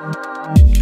Música